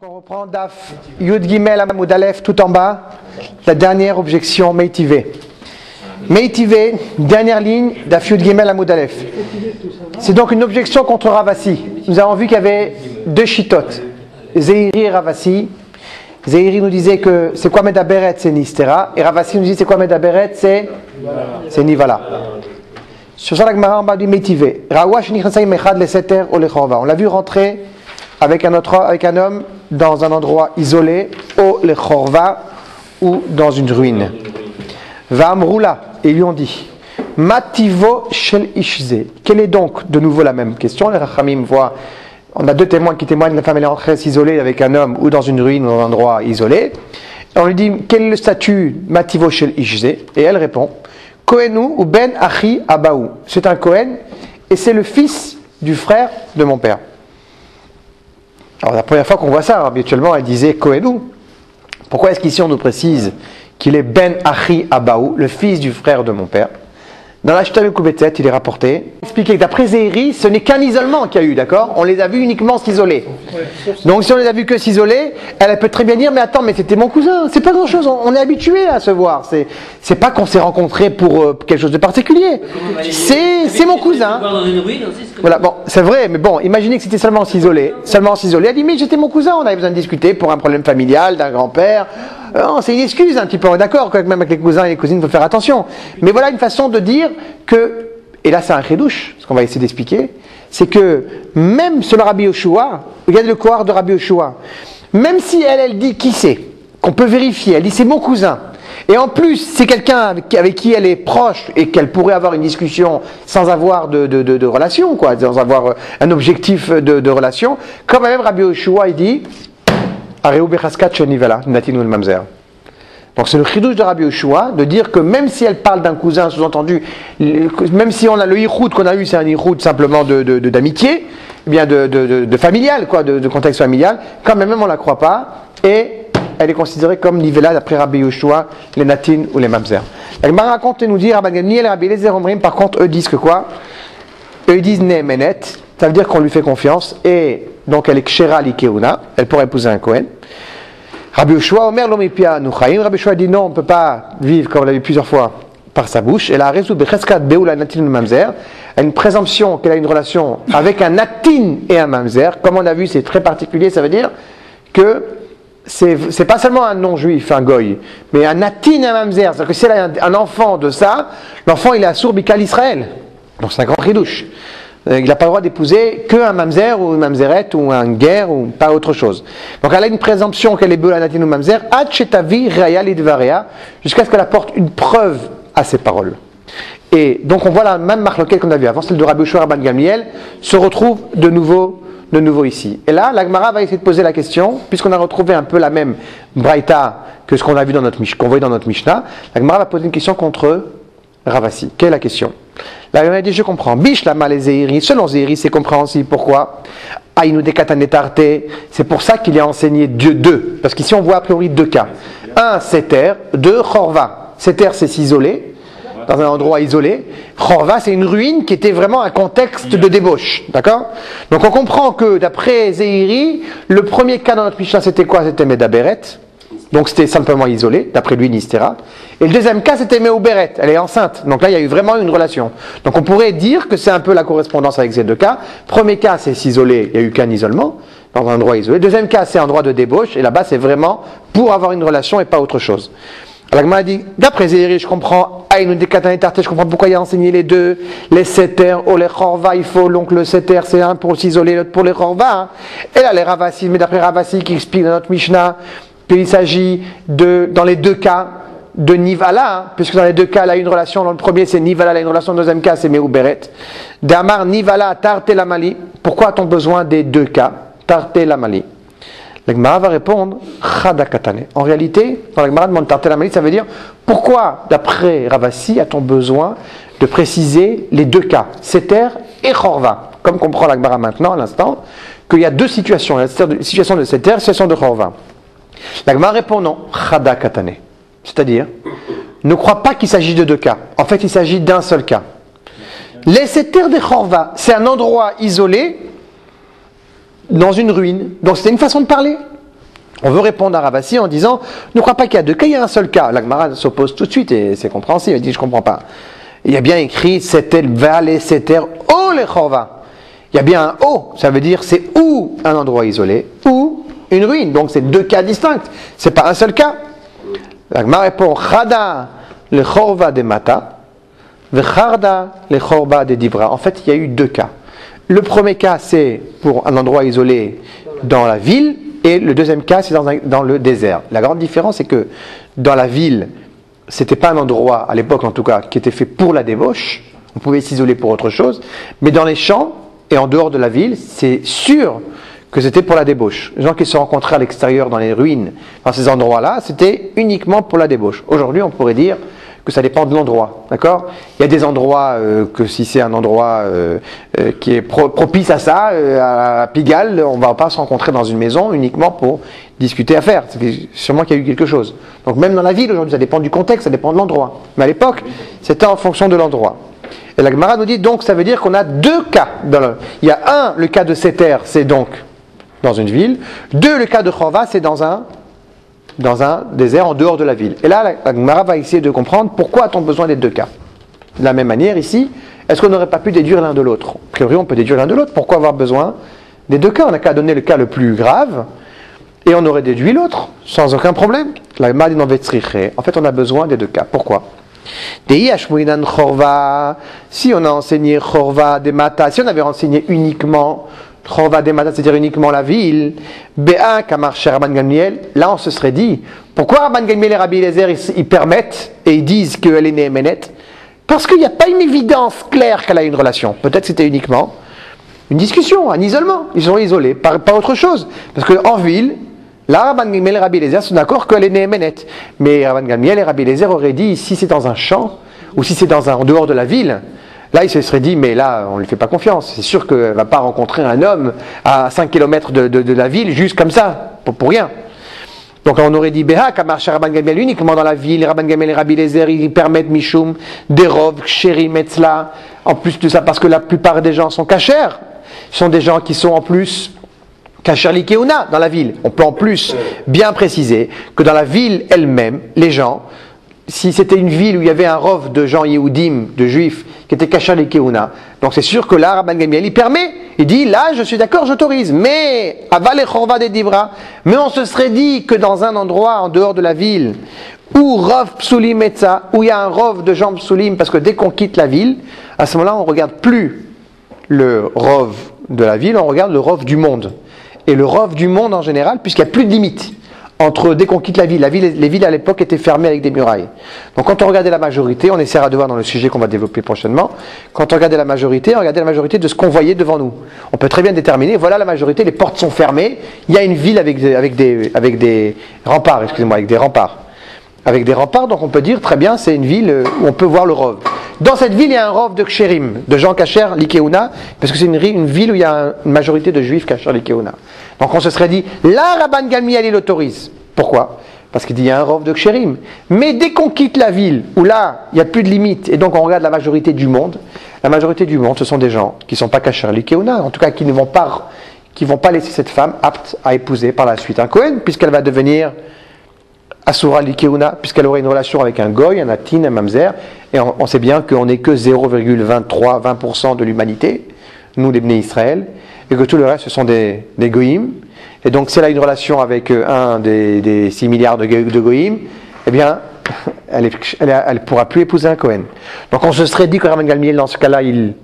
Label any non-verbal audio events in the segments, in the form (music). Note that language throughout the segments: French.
On reprend Daf Yud Gimel Amoud Aleph tout en bas, la dernière objection Meitivé. Meitivé, dernière ligne Daf Yud Gimel Amoud Aleph. C'est donc une objection contre Ravasi. Nous avons vu qu'il y avait deux chitotes, Zehiri et Ravasi. Zehiri nous disait que c'est quoi Medaberet, c'est Nistera, et Ravasi nous dit c'est quoi Medaberet, c'est c'est Nivala. Sur ça, la Gemara bas du Meitivé. Rawash Nichasai Mechad le Seter ou le Chorva. On l'a vu rentrer avec un, autre, avec un homme dans un endroit isolé, au le ou dans une ruine. Va Amroula, et lui ont dit Mativo Shel Ishze. Quelle est donc de nouveau la même question? Les Rachamim voient. On a deux témoins qui témoignent la femme est rentrée s'isoler avec un homme ou dans une ruine ou dans un endroit isolé. On lui dit quel est le statut Mativo Shel Ishze? Et elle répond Kohenu ou Ben Achi Abaou. C'est un Kohen et c'est le fils du frère de mon père. Alors la première fois qu'on voit ça, habituellement elle disait Kohenu. Pourquoi est-ce qu'ici on nous précise qu'il est Ben Achi Abaou, le fils du frère de mon père Dans la Shtav Koubetet, il est rapporté, expliqué que d'après Zéhiri, ce n'est qu'un isolement qu'il y a eu, d'accord? On les a vus uniquement s'isoler. Donc si on les a vus que s'isoler, elle, peut très bien dire Mais attends, mais c'était mon cousin, c'est pas grand chose, on, est habitué à se voir. C'est, pas qu'on s'est rencontrés pour euh, quelque chose de particulier. C'est, c'est mon cousin. Voilà, bon, c'est vrai, mais bon, imaginez que c'était seulement s'isoler, seulement s'isoler. Elle dit, mais j'étais mon cousin, on avait besoin de discuter pour un problème familial, d'un grand-père. Euh, c'est une excuse un petit peu, d'accord, même avec les cousins et les cousines, il faut faire attention. Mais voilà une façon de dire que, et là c'est un chedouche, ce qu'on va essayer d'expliquer, c'est que même selon Rabbi Yoshua, regardez le coureur de Rabbi Yoshua, même si elle, elle dit qui c'est, qu'on peut vérifier, elle dit c'est mon cousin, et en plus, c'est quelqu'un avec, qui elle est proche et qu'elle pourrait avoir une discussion sans avoir de, de, relation, quoi, sans avoir un objectif de, relation. Quand même, Rabbi Yoshua, il dit Donc c'est le chidouche de Rabbi Yoshua de dire que même si elle parle d'un cousin, sous-entendu, même si on a le iroud qu'on a eu, c'est un iroud simplement de, d'amitié, eh bien de, de, de- familial, quoi, de, contexte familial, quand même, on la croit pas, et elle est considérée comme nivela d'après Rabbi Yoshua, les natin ou les mamzer. La Gemara raconte et nous dit, Rabbi et Rabbi Omrim, par contre, eux disent que quoi? Eux disent Nehemenet, ça veut dire qu'on lui fait confiance, et donc elle est Kshera Likeuna, elle pourrait épouser un Kohen. Rabbi Yoshua, Omer Lomipia Nuchaim, Rabbi Yoshua dit non, on ne peut pas vivre, comme on l'a vu plusieurs fois, par sa bouche. Elle a raison, Becheskat Beoula Natin Mamzer, a une présomption qu'elle a une relation avec un Natin et un Mamzer. Comme on a vu, c'est très particulier, ça veut dire que c'est c'est pas seulement un non-juif, un goy, mais un natin et un mamzer. C'est-à-dire que si elle a un, enfant de ça, l'enfant il est assourd bikal Israël. Donc c'est un grand ridouche. Euh, Il n'a pas le droit d'épouser qu'un mamzer ou une mamzerette ou un guerre ou pas autre chose. Donc elle a une présomption qu'elle est beula natin ou mamzer, ad shetavi reya lidvaria, jusqu'à ce qu'elle apporte une preuve à ses paroles. Et donc on voit la même marloquette qu'on a vu avant, celle de Rabbi Yoshua Rabban Gamliel, se retrouve de nouveau, de nouveau ici. Et là, l'Agmara va essayer de poser la question, puisqu'on a retrouvé un peu la même braïta que ce qu'on a vu dans notre qu'on voit dans notre Mishnah, l'Agmara va poser une question contre Ravasi. Quelle est la question? La Gemara dit, je comprends. Bish la Zéhiri. Selon Zéhiri, c'est compréhensible. Pourquoi? C'est pour ça qu'il a enseigné Dieu deux. Parce qu'ici, on voit a priori deux cas. Un, Seter. Deux, Chorva. Seter, c'est s'isoler dans un endroit isolé. Chorva, c'est une ruine qui était vraiment un contexte de débauche. D'accord? Donc on comprend que d'après Zéhiri, le premier cas dans notre Mishnah, c'était quoi? C'était Medaberet. Donc c'était simplement isolé, d'après lui, Nistera. Et le deuxième cas, c'était Meuberet. Elle est enceinte. Donc là, il y a eu vraiment une relation. Donc on pourrait dire que c'est un peu la correspondance avec ces deux cas. Premier cas, c'est s'isoler. Il n'y a eu qu'un isolement dans un endroit isolé. Deuxième cas, c'est un endroit de débauche. Et là-bas, c'est vraiment pour avoir une relation et pas autre chose. Alors Gemara dit, d'après Zéhiri, je comprends, je comprends pourquoi il a enseigné les deux, les setter, ou les chorva, il faut, donc le c'est un pour s'isoler, l'autre pour les chorva. hein. Et là, les ravassi, mais d'après Ravassi qui explique dans notre Mishnah qu'il s'agit de, dans les deux cas, de Nivala, hein, puisque dans les deux cas, elle a une relation, dans le premier c'est Nivala, elle a une relation, dans le deuxième cas c'est Meuberet. Damar Nivala, Tarte Lamali, pourquoi a-t-on besoin des deux cas? Tarte Lamali. La Gemara va répondre Chadakatane. En réalité, quand la Gemara demande Tartel Amali, ça veut dire pourquoi, d'après Ravasi, a-t-on besoin de préciser les deux cas, Seter et Chorva Comme comprend la Gemara maintenant, à l'instant, qu'il y a deux situations, la situation de Seter et situation de Chorva. La Gemara répond non, Chadakatane. C'est-à-dire, ne crois pas qu'il s'agit de deux cas. En fait, il s'agit d'un seul cas. Les Seter de Chorva, c'est un endroit isolé dans une ruine. Donc c'était une façon de parler. On veut répondre à Ravassi en disant Ne crois pas qu'il y a deux cas, il y a un seul cas. L'Agmara s'oppose tout de suite et c'est compréhensible. Il dit Je comprends pas. Il y a bien écrit C'était le vallée, c'était oh les chorva. Il y a bien un O, ça veut dire c'est ou un endroit isolé ou une ruine. Donc c'est deux cas distincts. C'est pas un seul cas. L'Agmara répond Chada le chorva de mata, vecharda le chorva de dibra. En fait, il y a eu deux cas. Le premier cas, c'est pour un endroit isolé dans la ville, et le deuxième cas, c'est dans, dans, le désert. La grande différence, c'est que dans la ville, c'était pas un endroit, à l'époque en tout cas, qui était fait pour la débauche. On pouvait s'isoler pour autre chose. Mais dans les champs et en dehors de la ville, c'est sûr que c'était pour la débauche. Les gens qui se rencontraient à l'extérieur, dans les ruines, dans ces endroits-là, c'était uniquement pour la débauche. Aujourd'hui, on pourrait dire que ça dépend de l'endroit, d'accord? Il y a des endroits euh, que si c'est un endroit euh, euh, qui est propice à ça, à Pigalle, on va pas se rencontrer dans une maison uniquement pour discuter affaires. C'est sûrement qu'il y a eu quelque chose. Donc même dans la ville aujourd'hui, ça dépend du contexte, ça dépend de l'endroit. Mais à l'époque, c'était en fonction de l'endroit. Et la Gemara nous dit donc, ça veut dire qu'on a deux cas. Dans Il y a un, le cas de Seter, c'est donc dans une ville. Deux, le cas de Chova, c'est dans un dans un désert en dehors de la ville. Et là, la Gemara va essayer de comprendre pourquoi a-t-on besoin des deux cas. De la même manière, ici, est-ce qu'on n'aurait pas pu déduire l'un de l'autre? A priori, on peut déduire l'un de l'autre. Pourquoi avoir besoin des deux cas? On n'a qu'à donner le cas le plus grave et on aurait déduit l'autre sans aucun problème. La Gemara dit En fait, on a besoin des deux cas. Pourquoi? Si on a enseigné Chorva des Mata, si on avait enseigné uniquement c'est-à-dire uniquement la ville, Béa, Kamar Rabban Gamliel, là on se serait dit, pourquoi Rabban Gamliel et Rabbi Eliezer ils, permettent et ils disent qu'elle est née Ménet Parce qu'il n'y a pas une évidence claire qu'elle a une relation. Peut-être c'était uniquement une discussion, un isolement. Ils sont isolés, pas, autre chose. Parce qu'en ville, là, Rabban Gamliel et Rabbi Eliezer sont d'accord qu'elle est née Ménet. Mais Rabban Gamliel et Rabbi Eliezer auraient dit, si c'est dans un champ, ou si c'est dans un, en dehors de la ville, Là, il se serait dit, mais là, on ne lui fait pas confiance. C'est sûr qu'elle ne va pas rencontrer un homme à 5 km de, la ville, juste comme ça, pour, rien. Donc on aurait dit, Beha, marché Rabban Gamel uniquement dans la ville, Rabban Gamel et Rabbi Lezer, ils permettent Mishum, Derov, Ksheri, Metzla. En plus de ça, parce que la plupart des gens sont cachers. Sont des gens qui sont en plus Kacher Likeuna dans la ville. On peut en plus bien préciser que dans la ville elle-même, les gens si c'était une ville où il y avait un rov de gens Yehudim, de juifs, qui étaient cachés les Keuna, donc c'est sûr que là, Rabban Gamiel, il permet, il dit, là, je suis d'accord, j'autorise, mais, aval et des Dibra, mais on se serait dit que dans un endroit en dehors de la ville, où rov psulim etza, où il y a un rov de gens psulim, parce que dès qu'on quitte la ville, à ce moment-là, on regarde plus le rov de la ville, on regarde le rov du monde. Et le rov du monde en général, puisqu'il n'y a plus de limite entre dès qu'on quitte la ville, la ville, les villes à l'époque étaient fermées avec des murailles. Donc quand on regardait la majorité, on essaiera de voir dans le sujet qu'on va développer prochainement, quand on regardait la majorité, on regardait la majorité de ce qu'on voyait devant nous. On peut très bien déterminer, voilà la majorité, les portes sont fermées, il y a une ville avec des, avec des, avec des remparts, excusez-moi, avec des remparts. Avec des remparts, donc on peut dire très bien, c'est une ville où on peut voir le rov. Dans cette ville, il y a un rov de Ksherim, de Jean Kacher, l'Ikeuna, parce que c'est une, une, ville où il y a une majorité de juifs Kacher, l'Ikeuna. Donc on se serait dit, là, Rabban Gamiel, il autorise. Pourquoi? Parce qu'il dit, il y a un rov de Kshérim. Mais dès qu'on quitte la ville, où là, il n'y a plus de limite, et donc on regarde la majorité du monde, la majorité du monde, ce sont des gens qui ne sont pas Kacher, l'Ikeuna, en tout cas qui ne vont pas laisser cette femme apte à épouser par la suite un Cohen, puisqu'elle va devenir Asura l'Ikeuna, puisqu'elle aurait une relation avec un Goy, un Atin, un Mamzer, et on, sait bien qu'on n'est que 0,23-20% de l'humanité, nous les Bnei Israël, et que tout le reste ce sont des, des Goïm. Et donc si elle a une relation avec euh, un des, des 6 milliards de, de Goïm, eh bien, (laughs) elle ne pourra plus épouser un Cohen. Donc on se serait dit que Raman Galmiel, dans ce cas-là, il,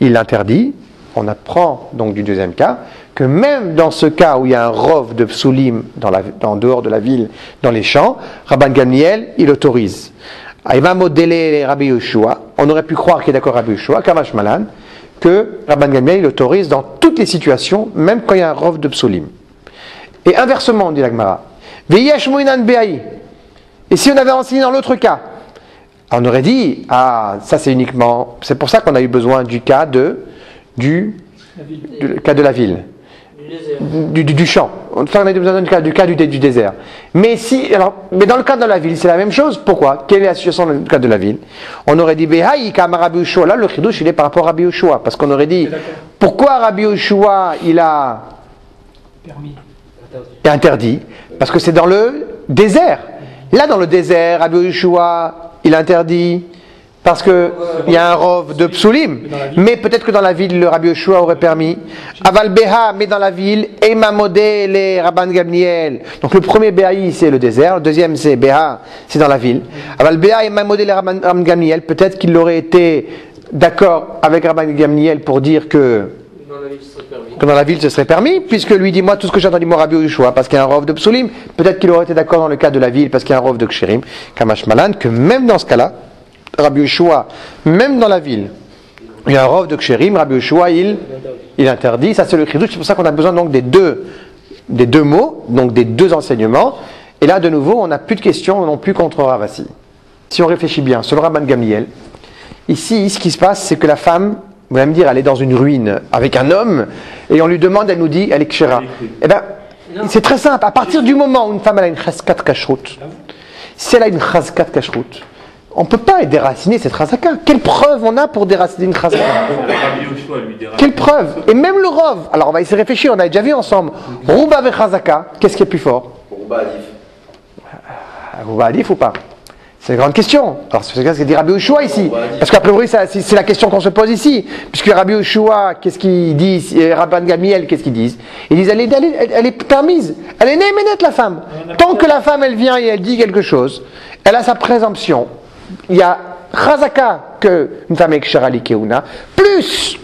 l'interdit. On apprend donc du deuxième cas que même dans ce cas où il y a un rov de psulim dans en dehors de la ville, dans les champs, Rabban Gamliel, il autorise. va modeler Rabbi Yoshua. On aurait pu croire qu'il est d'accord Rabbi Yoshua, Kamash Malan, que Rabban Gamliel, autorise dans toutes les situations, même quand il y a un rov de psulim. Et inversement, dit l'Agmara, Et si on avait enseigné dans l'autre cas, on aurait dit, ah, ça c'est uniquement, c'est pour ça qu'on a eu besoin du cas de, du cas de la ville du, du, champ. On a besoin du cas, du, cas du, désert. Mais, si, alors, mais dans le cas de la ville, c'est la même chose. Pourquoi? Quelle est la situation dans le cas de la ville? On aurait dit, Là, le chidouche, il est par rapport à Rabbi Parce qu'on aurait dit, pourquoi Rabbi Ushua, il a. Permis. est interdit, parce que c'est dans le désert. Là, dans le désert, Rabbi Yeshua, il interdit, parce qu'il y a un rov de psulim. Mais peut-être que dans la ville, le Rabbi Yeshua aurait permis. Aval Beha, mais dans la ville, Ema Modé, les Rabban Gamliel. Donc le premier Behaï, c'est le désert. Le deuxième, c'est Beha, c'est dans la ville. Aval Beha, Ema Modé, les Rabban Gamliel. Peut-être qu'il aurait été d'accord avec Rabban Gamliel pour dire que que dans la ville ce serait permis, puisque lui dit moi tout ce que j'ai entendu moi Rabbi Yeshua, parce qu'il y a un rov de psulim, peut-être qu'il aurait été d'accord dans le cas de la ville, parce qu'il y a un rov de kshirim, Kamash Malan, que même dans ce cas-là, Rabbi Yeshua, même dans la ville, il y a un rov de kshirim, Rabbi Yeshua, il, interdit, ça c'est le cri c'est pour ça qu'on a besoin donc des deux, des deux mots, donc des deux enseignements, et là de nouveau on n'a plus de questions non plus contre Ravasi. Si on réfléchit bien, le Rabban Gamliel, ici ce qui se passe c'est que la femme vous allez me dire, elle est dans une ruine avec un homme, et on lui demande, elle nous dit, elle est kshera. Eh bien, c'est très simple. À partir du moment où une femme a une chaskat kashrut, si elle a une chaskat kashrut, on ne peut pas déraciner cette chazaka. Quelle preuve on a pour déraciner une chazaka Quelle preuve Et même le rov. Alors on va essayer de réfléchir, on a déjà vu ensemble. Rouba avec chazaka, qu'est-ce qui est plus fort Rouba adif. Rouba adif ou pas c'est une grande question. Alors, c'est ce que dit Rabbi Ushua ici. Parce qu'à priori, c'est la question qu'on se pose ici. Puisque Rabbi Ushua, qu'est-ce qu'il dit et Rabban Gamiel, qu'est-ce qu'ils disent Ils disent elle est, elle, est, permise. Elle est née nette, la femme. Tant que la femme, elle vient et elle dit quelque chose, elle a sa présomption. Il y a Chazaka qu'une femme est Keuna, plus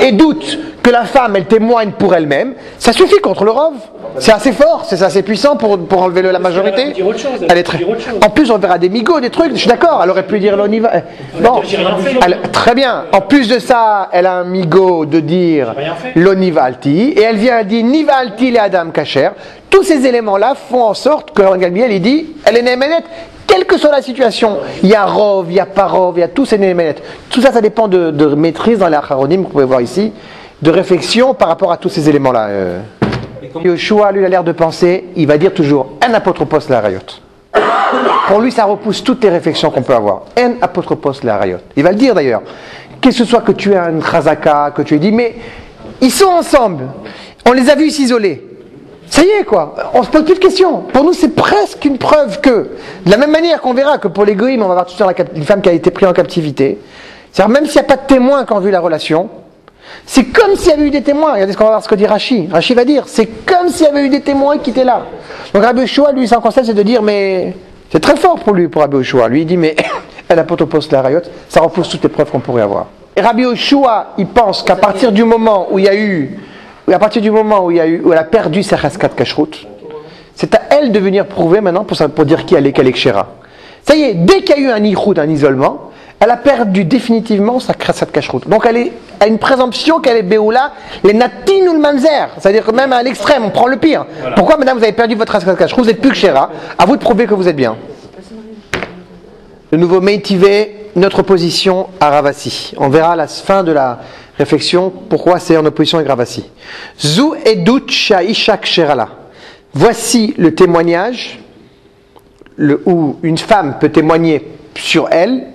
et doute que la femme, elle témoigne pour elle-même, ça suffit contre le rov. C'est assez fort, c'est assez puissant pour, pour enlever la majorité. Elle est très... En plus, on verra des migots, des trucs, je suis d'accord, elle aurait pu dire l'oniva. Bon, très bien. En plus de ça, elle a un migot de dire l'onivalti, et elle vient dire nivalti les adam kacher. Tous ces éléments-là font en sorte que Galmiel, il dit, elle est néménette, quelle que soit la situation, il y a Rov, il y a Parov, il y a tous ces néménettes. Tout ça, ça dépend de, maîtrise dans les que vous pouvez voir ici, de réflexion par rapport à tous ces éléments-là. Euh. Yeshua, lui, a l'air de penser, il va dire toujours un apotropos la rayot. Pour lui, ça repousse toutes les réflexions qu'on peut avoir. Un apotropos la rayot. Il va le dire d'ailleurs. Que ce soit que tu es un chazaka, que tu aies dit, mais ils sont ensemble. On les a vus s'isoler. Ça y est, quoi. On se pose plus de questions. Pour nous, c'est presque une preuve que, de la même manière qu'on verra que pour les goïms, on va voir tout à l'heure une femme qui a été prise en captivité. C'est-à-dire, même s'il n'y a pas de témoins qui ont vu la relation, c'est comme s'il y avait eu des témoins. Regardez ce qu'on va voir ce que dit Rachi. Rachi va dire, c'est comme s'il y avait eu des témoins qui étaient là. Donc Rabbi Oshua, lui, son conseil, c'est de dire, mais c'est très fort pour lui, pour Rabbi Oshua. Lui, il dit, mais (coughs) elle a pas poste la rayot, ça repousse toutes les preuves qu'on pourrait avoir. Et Rabbi Oshua, il pense qu'à partir du moment où il y a eu à partir du moment où, il y a eu, où elle a perdu sa chaskat kashrut, c'est à elle de venir prouver maintenant pour, pour dire qui elle est, qu'elle est kshera. Ça y est, dès qu'il y a eu un ichrout, un isolement, elle a perdu définitivement sa chaskat kashrut. Donc elle est à une présomption qu'elle est béoula, les natin ou le mamzer. C'est-à-dire que même à l'extrême, on prend le pire. Pourquoi, madame, vous avez perdu votre chaskat kashrut, vous êtes plus kshera, à vous de prouver que vous êtes bien. Le nouveau Meitivé, notre position à Ravasi. On verra la fin de la réflexion, pourquoi c'est en opposition avec Ravasi. Zu edut shaishak sherala. Voici le témoignage où une femme peut témoigner sur elle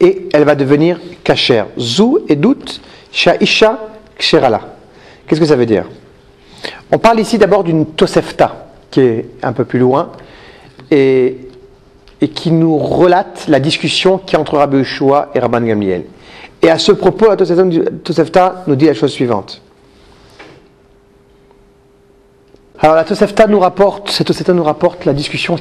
et elle va devenir kacher. Zu edut shaisha ksherala. Qu'est-ce que ça veut dire On parle ici d'abord d'une tosefta qui est un peu plus loin et, qui nous relate la discussion qui entre Rabbi Yeshua et Rabban Gamliel. Et à ce propos, la Tosefta nous dit la chose suivante. Alors la Tosefta nous rapporte, cette Tosefta nous rapporte la discussion